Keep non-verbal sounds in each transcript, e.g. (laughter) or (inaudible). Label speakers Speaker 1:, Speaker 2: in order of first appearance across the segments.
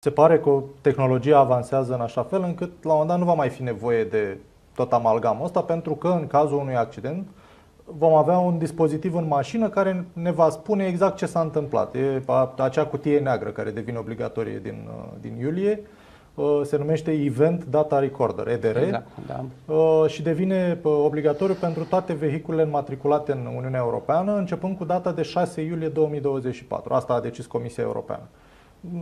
Speaker 1: Se pare că tehnologia avansează în așa fel încât la un moment dat nu va mai fi nevoie de tot amalgamul ăsta pentru că în cazul unui accident vom avea un dispozitiv în mașină care ne va spune exact ce s-a întâmplat. E acea cutie neagră care devine obligatorie din, uh, din iulie uh, se numește Event Data Recorder, EDR, exact, da. Uh, și devine obligatoriu pentru toate vehiculele înmatriculate în Uniunea Europeană, începând cu data de 6 iulie 2024. Asta a decis Comisia Europeană.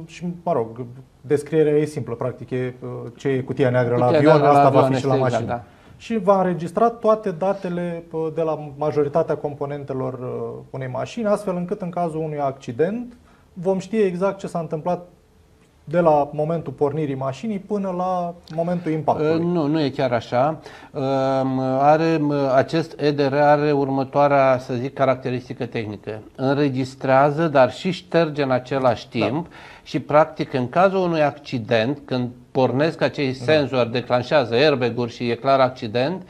Speaker 1: Și, mă rog, descrierea e simplă, practic, e ce e cutia neagră cutia la avion, asta va fi și la exact, mașină. Exact, da și va înregistra toate datele de la majoritatea componentelor uh, unei mașini, astfel încât în cazul unui accident vom ști exact ce s-a întâmplat de la momentul pornirii mașinii până la momentul impactului. Uh,
Speaker 2: nu, nu e chiar așa. Um, are, acest EDR are următoarea, să zic, caracteristică tehnică. Înregistrează, dar și șterge în același da. timp da. și, practic, în cazul unui accident, când pornesc acei da. senzori, declanșează airbag-uri și e clar accident,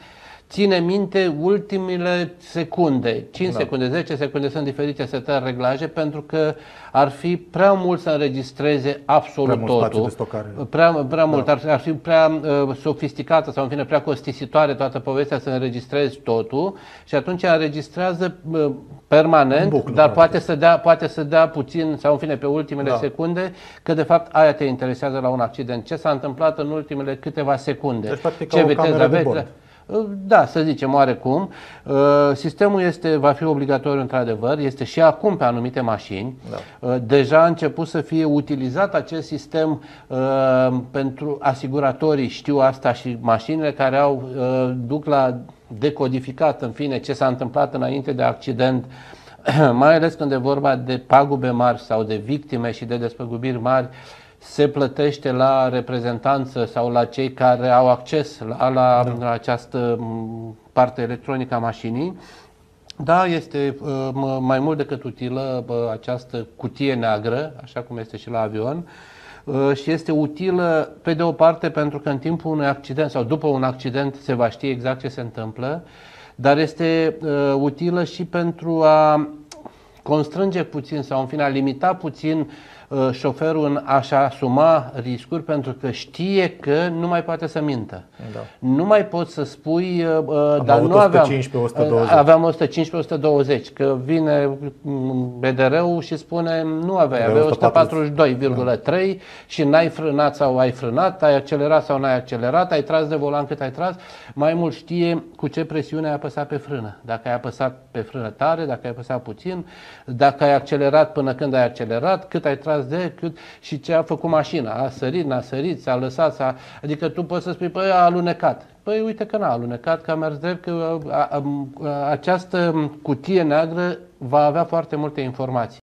Speaker 2: ține minte ultimele secunde, 5 da. secunde, 10 secunde, sunt diferite setări reglaje, pentru că ar fi prea mult să înregistreze absolut
Speaker 1: prea
Speaker 2: totul.
Speaker 1: Mult stocare.
Speaker 2: Prea, prea da. mult, ar, ar fi prea uh, sofisticată sau în fine prea costisitoare toată povestea să înregistrezi totul și atunci înregistrează uh, permanent, buclu, dar poate să, dea, poate să dea puțin sau în fine pe ultimele da. secunde, că de fapt aia te interesează la un accident. Ce s-a întâmplat în ultimele câteva secunde?
Speaker 1: Deci, ce viteză aveți?
Speaker 2: Da, să zicem oarecum. Uh, sistemul este, va fi obligatoriu într-adevăr, este și acum pe anumite mașini. Da. Uh, deja a început să fie utilizat acest sistem uh, pentru asiguratorii, știu asta, și mașinile care au duc la decodificat, în fine, ce s-a întâmplat înainte de accident, (clears throat) mai ales când e vorba de pagube mari sau de victime și de despăgubiri mari, se plătește la reprezentanță sau la cei care au acces la, la, da. la această parte electronică a mașinii. Da, este uh, mai mult decât utilă această cutie neagră, așa cum este și la avion, uh, și este utilă, pe de o parte, pentru că în timpul unui accident sau după un accident se va ști exact ce se întâmplă, dar este uh, utilă și pentru a constrânge puțin sau în fine a limita puțin Uh, șoferul în a-și asuma riscuri pentru că știe că nu mai poate să mintă. Da. Nu mai poți să spui, uh, uh, Am dar nu aveam, 115, 120. aveam 115-120, că vine BDR-ul și spune nu aveai, aveai 142,3 da. și n-ai frânat sau ai frânat, ai accelerat sau n-ai accelerat, ai tras de volan cât ai tras, mai mult știe cu ce presiune ai apăsat pe frână. Dacă ai apăsat pe frână tare, dacă ai apăsat puțin, dacă ai accelerat până când ai accelerat, cât ai tras dați de cât și ce a făcut mașina. A sărit, n-a sărit, s-a lăsat, s-a... adică tu poți să spui, păi a alunecat. Păi uite că n-a alunecat, că a mers drept, că a, a, a, această cutie neagră va avea foarte multe informații.